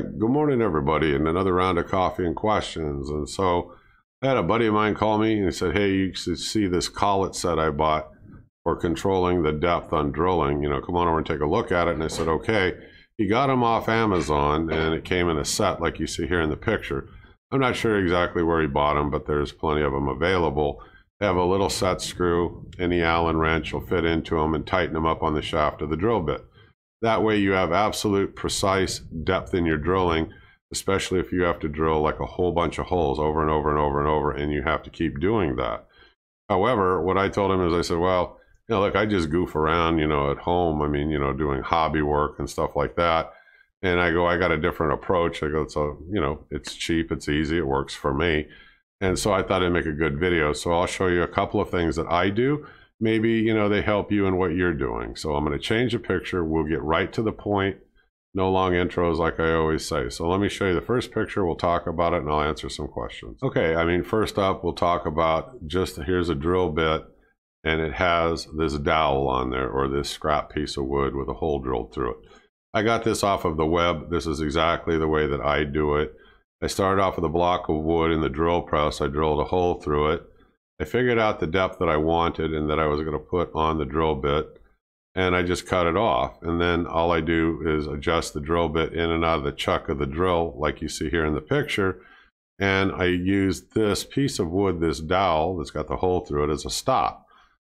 good morning, everybody, and another round of coffee and questions. And so I had a buddy of mine call me and he said, Hey, you should see this collet set I bought for controlling the depth on drilling. You know, come on over and take a look at it. And I said, Okay. He got them off Amazon and it came in a set like you see here in the picture. I'm not sure exactly where he bought them, but there's plenty of them available. They have a little set screw. Any Allen wrench will fit into them and tighten them up on the shaft of the drill bit. That way you have absolute precise depth in your drilling, especially if you have to drill like a whole bunch of holes over and over and over and over, and you have to keep doing that. However, what I told him is I said, well, you know, look, I just goof around, you know, at home. I mean, you know, doing hobby work and stuff like that. And I go, I got a different approach. I go, so, you know, it's cheap, it's easy, it works for me. And so I thought I'd make a good video. So I'll show you a couple of things that I do maybe you know they help you in what you're doing. So i'm going to change the picture. We'll get right to the point. No long intros like i always say. So let me show you the first picture. We'll talk about it and i'll answer some questions. Okay i mean first up we'll talk about just here's a drill bit and it has this dowel on there or this scrap piece of wood with a hole drilled through it. I got this off of the web. This is exactly the way that i do it. I started off with a block of wood in the drill press. I drilled a hole through it I figured out the depth that I wanted and that I was going to put on the drill bit and I just cut it off. And then all I do is adjust the drill bit in and out of the chuck of the drill like you see here in the picture. And I use this piece of wood, this dowel that's got the hole through it as a stop.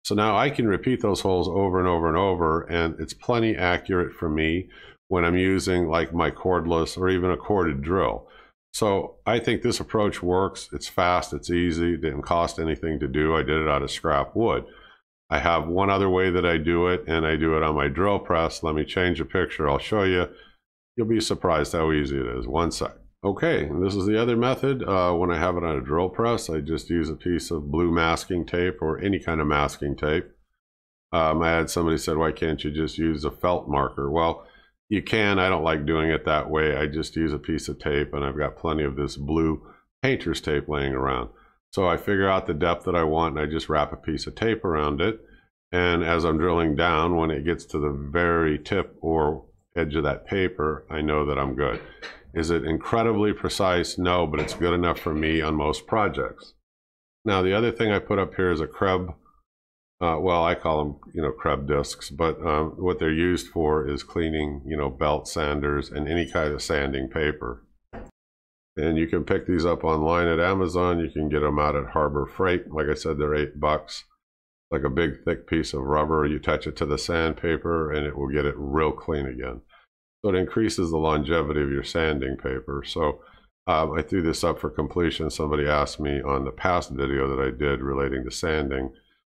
So now I can repeat those holes over and over and over and it's plenty accurate for me when I'm using like my cordless or even a corded drill. So I think this approach works. It's fast, it's easy, it didn't cost anything to do. I did it out of scrap wood. I have one other way that I do it, and I do it on my drill press. Let me change the picture. I'll show you. You'll be surprised how easy it is. One sec. Okay, this is the other method. Uh, when I have it on a drill press, I just use a piece of blue masking tape or any kind of masking tape. Um, I had somebody said, why can't you just use a felt marker? Well, you can. I don't like doing it that way. I just use a piece of tape and I've got plenty of this blue painter's tape laying around. So I figure out the depth that I want and I just wrap a piece of tape around it. And as I'm drilling down, when it gets to the very tip or edge of that paper, I know that I'm good. Is it incredibly precise? No, but it's good enough for me on most projects. Now, the other thing I put up here is a Krebs uh, well, I call them, you know, Krebs discs, but um, what they're used for is cleaning, you know, belt sanders and any kind of sanding paper. And you can pick these up online at Amazon. You can get them out at Harbor Freight. Like I said, they're eight bucks. Like a big thick piece of rubber. You touch it to the sandpaper and it will get it real clean again. So it increases the longevity of your sanding paper. So um, I threw this up for completion. Somebody asked me on the past video that I did relating to sanding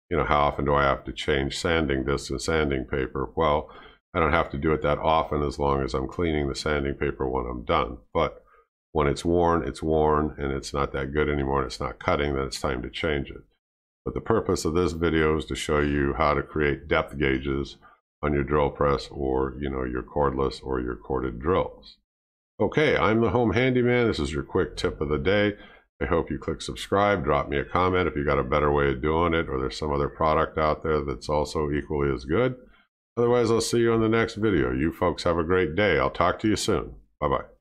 you know, how often do I have to change sanding discs and sanding paper? Well, I don't have to do it that often as long as I'm cleaning the sanding paper when I'm done. But when it's worn, it's worn and it's not that good anymore and it's not cutting, then it's time to change it. But the purpose of this video is to show you how to create depth gauges on your drill press or, you know, your cordless or your corded drills. Okay, I'm the home handyman. This is your quick tip of the day. I hope you click subscribe, drop me a comment if you got a better way of doing it or there's some other product out there that's also equally as good. Otherwise, I'll see you on the next video. You folks have a great day. I'll talk to you soon. Bye-bye.